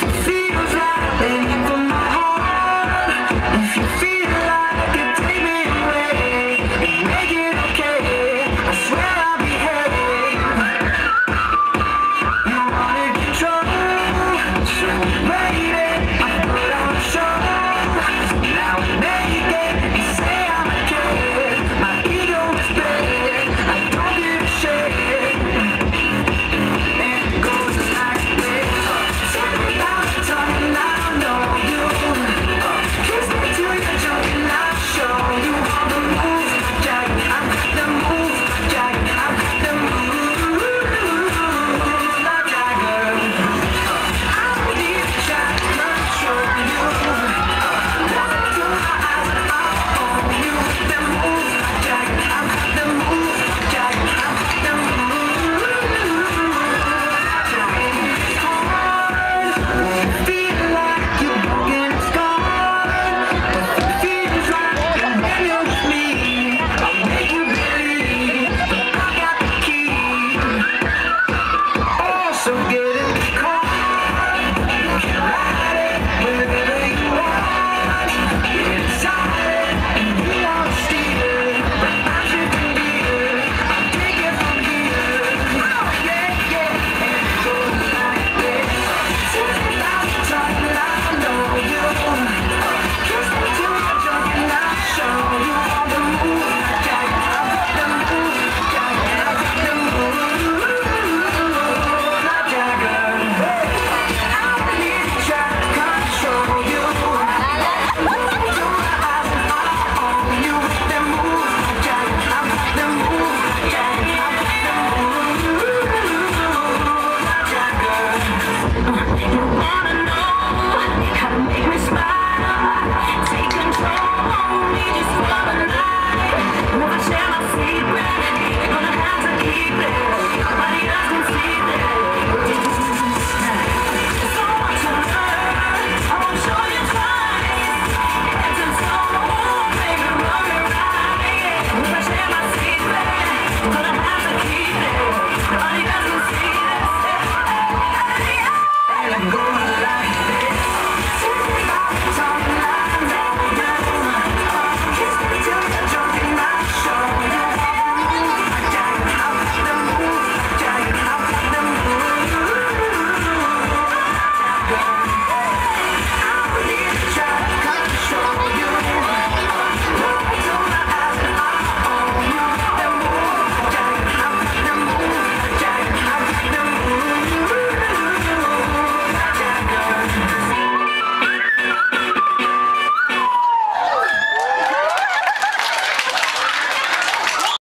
Sí.